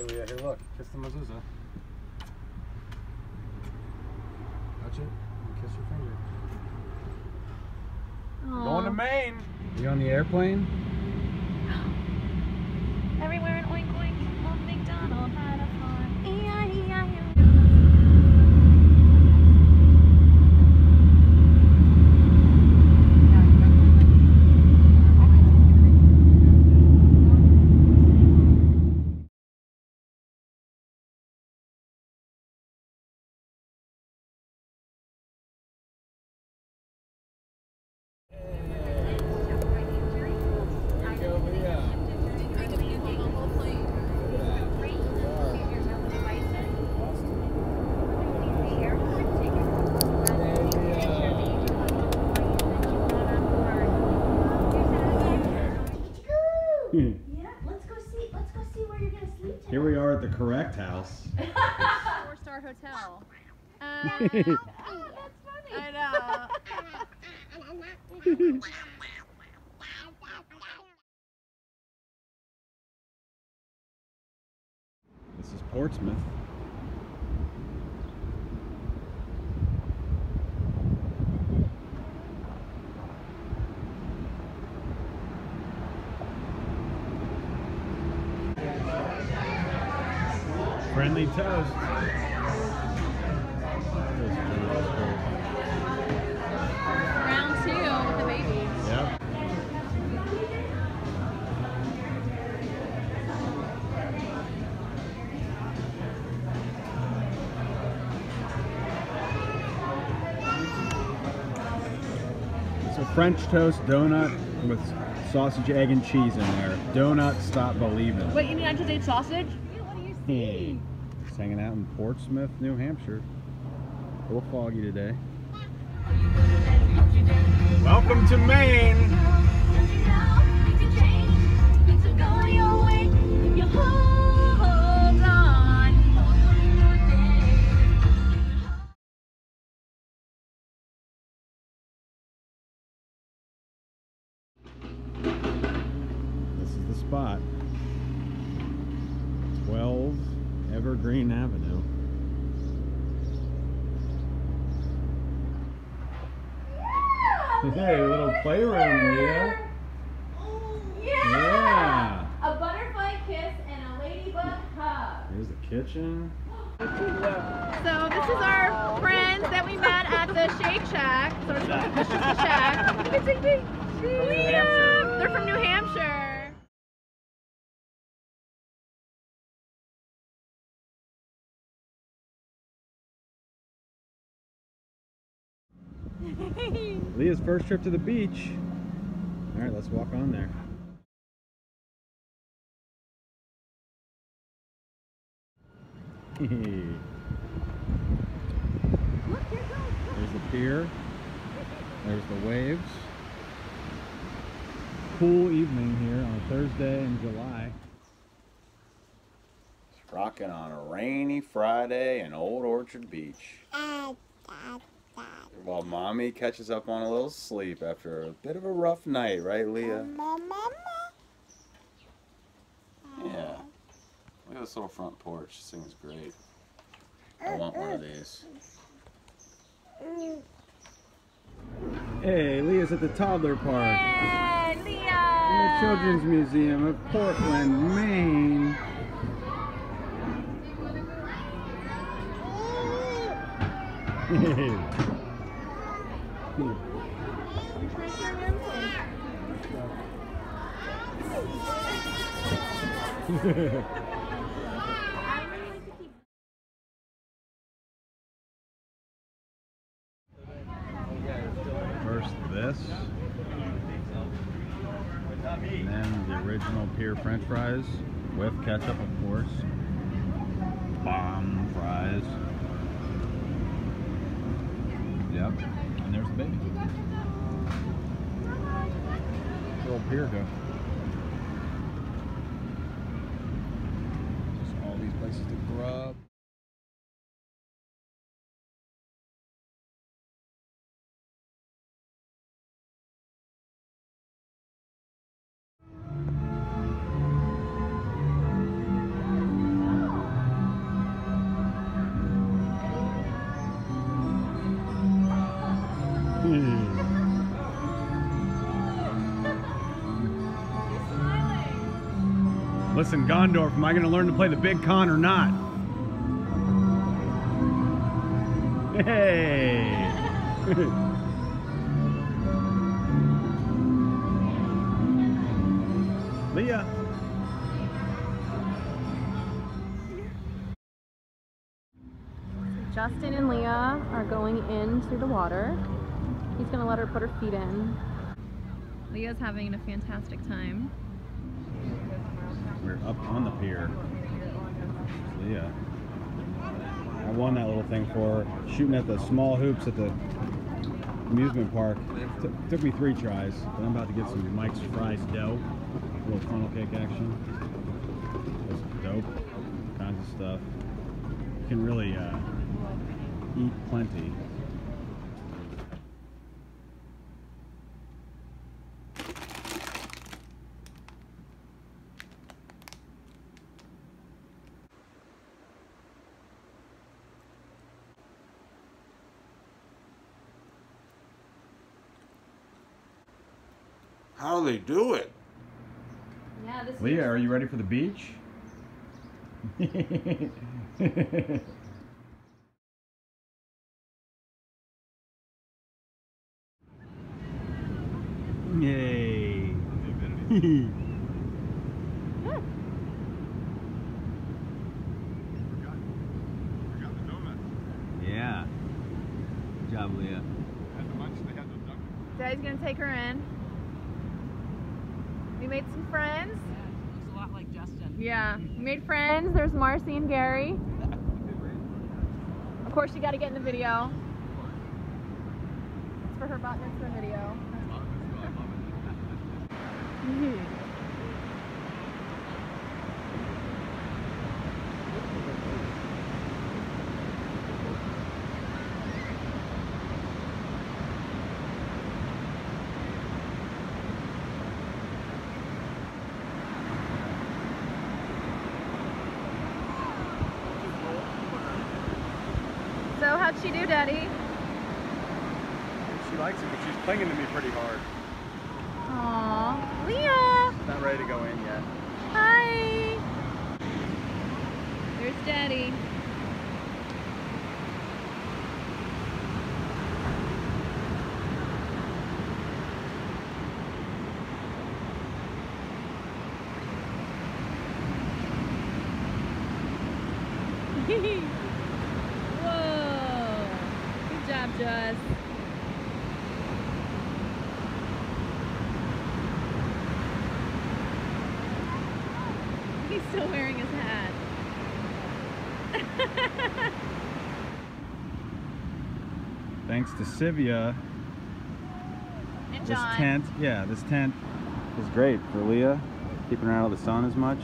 Hey, Leah, here, look. Kiss the mezuzah. Touch it and kiss your finger. Going to Maine. Are You on the airplane? Everywhere in oink oink, old McDonald had a farm. E-I-E-I-O. Yeah, let's go see. Let's go see where you're gonna sleep tonight. Here we are at the correct house. Four star hotel. Uh, that's funny. I know. This is Portsmouth. Friendly toast. Round two with the babies. Yep. It's a French toast donut with sausage, egg, and cheese in there. Donut, stop believing. Wait, you need to say sausage? Hey, just hanging out in Portsmouth, New Hampshire. A little foggy today. Welcome to Maine. Evergreen Avenue. Hey, little playroom, Leah. Yeah. A butterfly kiss and a ladybug hug. Here's the kitchen. So this is our friends that we met at the Shake Shack. So it's it's just a shack. It's a big Liam. They're from New Hampshire. Leah's first trip to the beach. All right, let's walk on there. There's the pier. There's the waves. Cool evening here on a Thursday in July. It's rocking on a rainy Friday in Old Orchard Beach. While mommy catches up on a little sleep after a bit of a rough night, right, Leah? Yeah. Look at this little front porch. This thing is great. I want one of these. Hey, Leah's at the toddler park. Hey, In the Leah. Children's Museum of Portland, Maine. First this. And then the original pier french fries with ketchup, of course. Bomb fries. Yep. And there's the baby. Little pier go. Just all these places to grub. Listen, Gondorff, am I going to learn to play the big con or not? Hey! Leah. Justin and Leah are going into the water. He's gonna let her put her feet in. Leah's having a fantastic time. We're up on the pier. Leah. I won that little thing for shooting at the small hoops at the amusement park. T- took me three tries, but I'm about to get some Mike's Fries dough. A little funnel cake action. That's dope. Kinds of stuff. You can really uh, eat plenty. How do they do it? Yeah, this Leah, are you ready for the beach? Yay. yeah. Good job, Leah. Daddy's gonna take her in. Made some friends. Looks a lot like Justin. Yeah, we made friends. There's Marcy and Gary. Of course, you got to get in the video. It's for her bat mitzvah video. So, how'd she do, Daddy? She likes it, but she's clinging to me pretty hard. Aw, Leah. Not ready to go in yet. Hi. There's Daddy. Good job, He's still wearing his hat. Thanks to Sylvia, And this tent, yeah, this tent is great for Leah, keeping her out of the sun as much.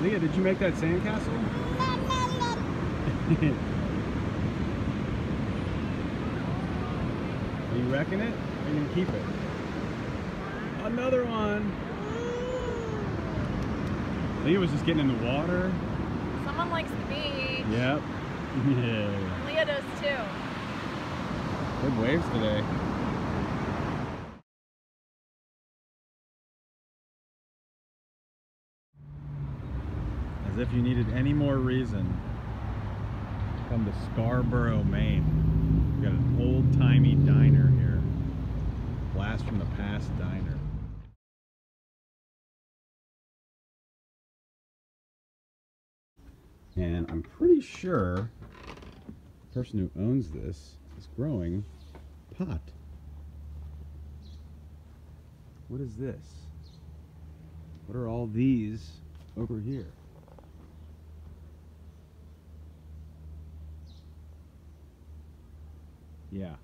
Leah, did you make that sandcastle? you wrecking it? Or are you gonna keep it? Another one. Leah was just getting in the water. Someone likes the beach. Yep. Yeah. Leah does too. Good waves today. As if you needed any more reason to come to Scarborough, Maine. We got an old-timey diner here. Past diner. And I'm pretty sure the person who owns this is growing pot. What is this? What are all these over here? Yeah.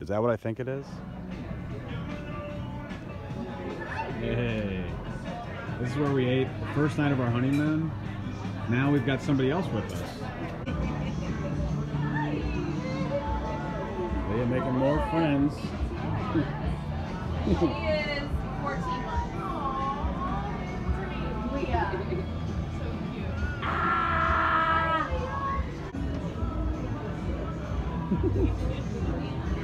Is that what I think it is? Hey. This is where we ate the first night of our honeymoon. Now we've got somebody else with us. They are making more friends. She is 14 months. Leah. So cute. Ah!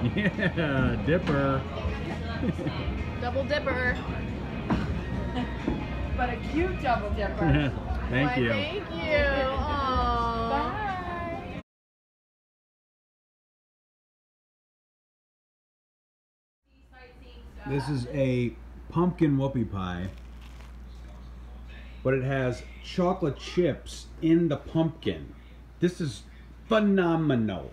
Yeah, dipper. Double dipper. But a cute double dipper. Thank Why, you. Thank you. Aww. Bye. This is a pumpkin whoopie pie, but it has chocolate chips in the pumpkin. This is phenomenal.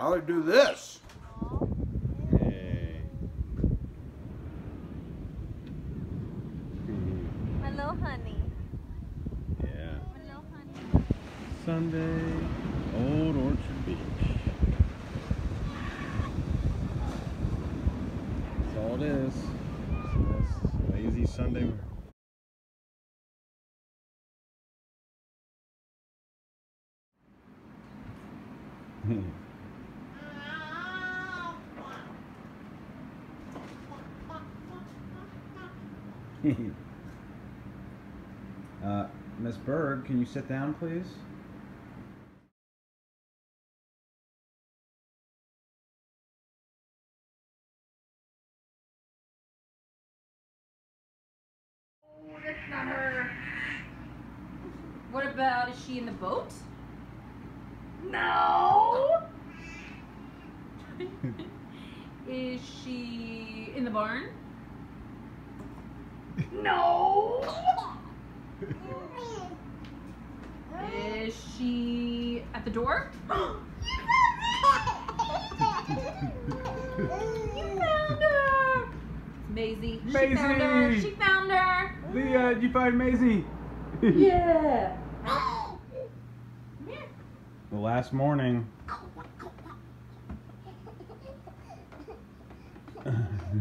How do I do this? Hey. Hello, honey. Yeah. Hello, honey. Sunday, Old Orchard Beach. That's all it is. This lazy Sunday. uh, Miss Berg, can you sit down, please? What about, is she in the boat? No. Is she in the barn? No. Is she at the door? Found her! Maisie. She found her. Maisie! She found her. Leah, did you find Maisie? Yeah. The last morning. Come on,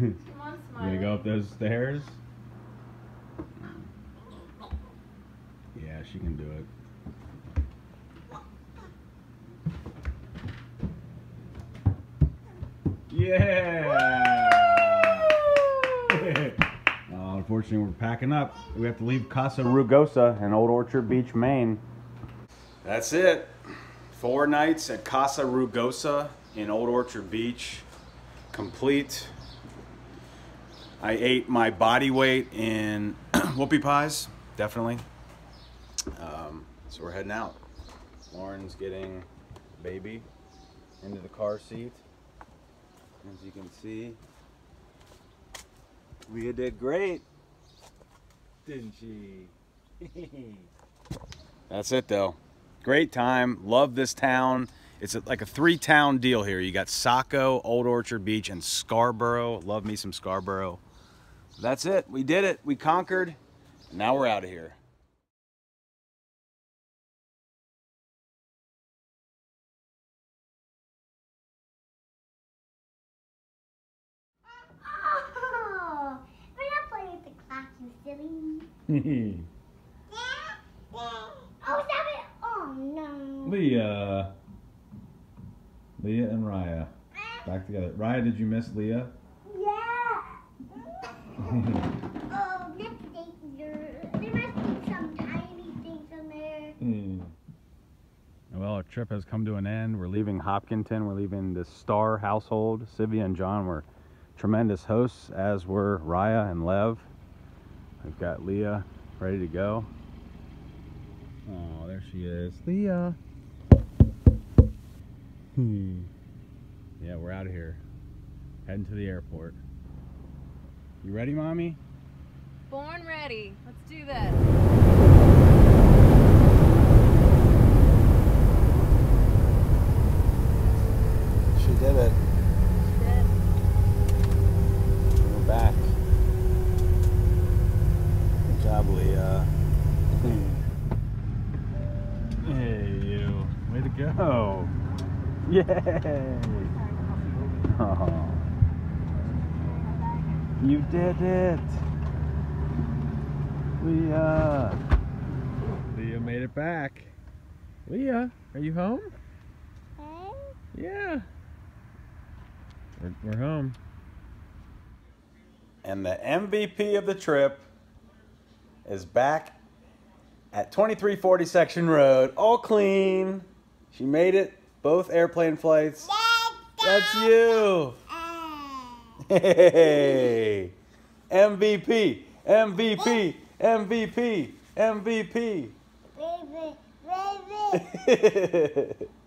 You smile. gonna go up those stairs? Yeah, she can do it. Yeah! Uh, unfortunately, we're packing up. We have to leave Casa Rugosa in Old Orchard Beach, Maine. That's it. Four nights at Casa Rugosa in Old Orchard Beach. Complete. I ate my body weight in whoopie pies, definitely. Um, so we're heading out. Lauren's getting baby into the car seat. As you can see, Leah did great, didn't she? That's it though. Great time. Love this town. It's like a three town deal here. You got Saco, Old Orchard Beach, and Scarborough. Love me some Scarborough. That's it. We did it. We conquered. Now we're out of here. Oh, we're not playing with the clock, you silly. Oh, stop it! Oh no. Leah. Leah and Raya. Back together. Raya, did you miss Leah? Yeah. Oh, that's danger. There must be some tiny things in there. Well, our trip has come to an end. We're leaving Hopkinton. We're leaving the Star household. Sylvia and John were tremendous hosts, as were Raya and Lev. We've got Leah ready to go. Oh, there she is. Leah. Hmm. yeah, we're out of here. Heading to the airport. You ready, Mommy? Born ready. Let's do this. She did it. We're back. Good job, Leah. Hey, you. Way to go. Yay. Oh. You did it. Leah. Leah made it back. Leah. Are you home? Hey? Yeah. We're, we're home. And the MVP of the trip is back at 2340 Section Road, all clean. She made it, both airplane flights. That's you. Hey. MVP, MVP, MVP, MVP. Baby, baby.